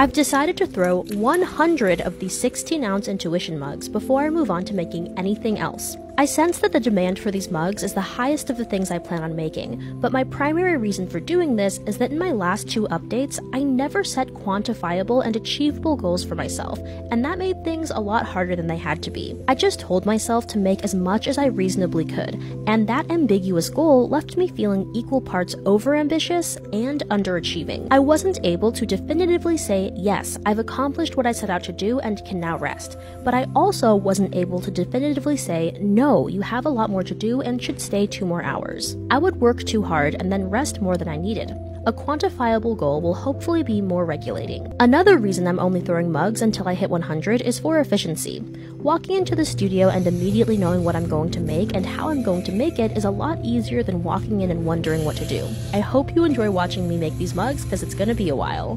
I've decided to throw 100 of these 16 ounce intuition mugs before I move on to making anything else. I sense that the demand for these mugs is the highest of the things I plan on making, but my primary reason for doing this is that in my last two updates, I never set quantifiable and achievable goals for myself, and that made things a lot harder than they had to be. I just told myself to make as much as I reasonably could, and that ambiguous goal left me feeling equal parts overambitious and underachieving. I wasn't able to definitively say, yes, I've accomplished what I set out to do and can now rest, but I also wasn't able to definitively say, no, no, you have a lot more to do and should stay two more hours. I would work too hard and then rest more than I needed. A quantifiable goal will hopefully be more regulating. Another reason I'm only throwing mugs until I hit 100 is for efficiency. Walking into the studio and immediately knowing what I'm going to make and how I'm going to make it is a lot easier than walking in and wondering what to do. I hope you enjoy watching me make these mugs because it's going to be a while.